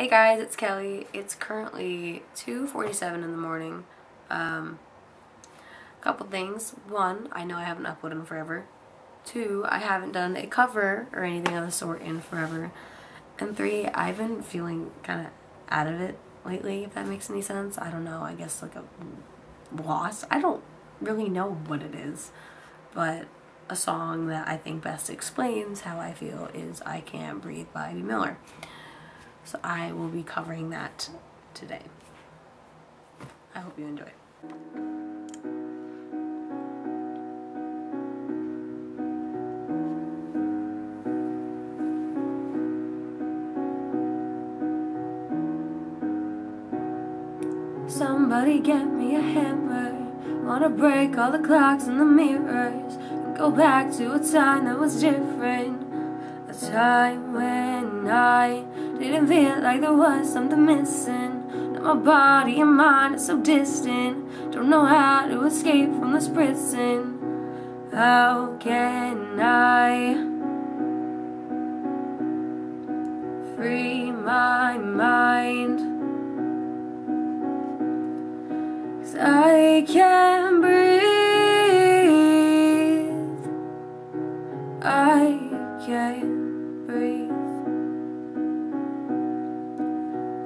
Hey guys, it's Kelly. It's currently 2.47 in the morning. Um, couple things. One, I know I haven't uploaded in forever. Two, I haven't done a cover or anything of the sort in forever. And three, I've been feeling kind of out of it lately, if that makes any sense. I don't know, I guess like a loss. I don't really know what it is, but a song that I think best explains how I feel is I Can't Breathe by Bea Miller. So I will be covering that today. I hope you enjoy. Somebody get me a hammer. Wanna break all the clocks and the mirrors and go back to a time that was different. A time when I didn't feel like there was something missing. Now my body and mind are so distant. Don't know how to escape from this prison. How can I free my mind? Cause I can't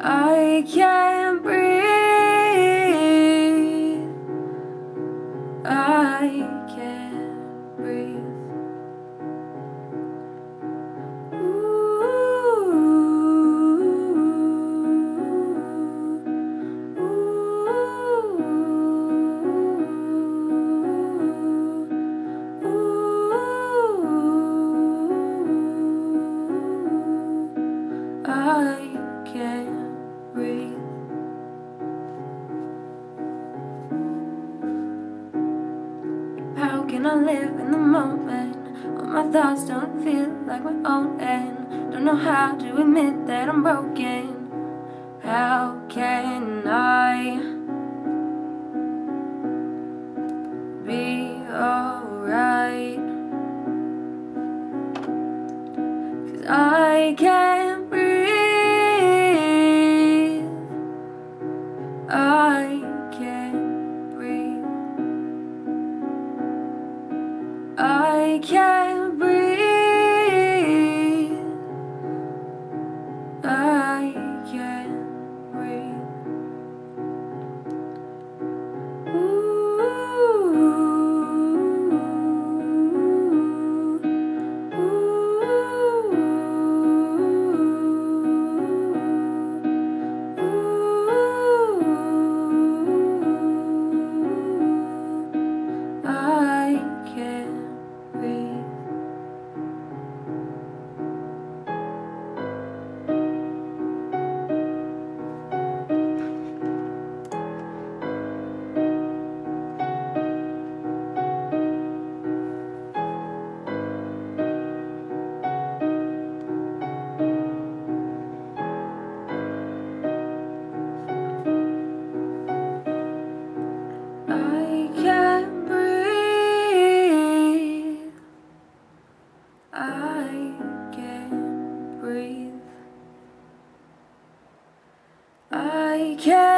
I can't breathe. I can't breathe. Ooh, ooh, ooh, I can't can I live in the moment when my thoughts don't feel like my own and don't know how to admit that I'm broken? How can I be alright? Cause I can't I can't breathe. Can't.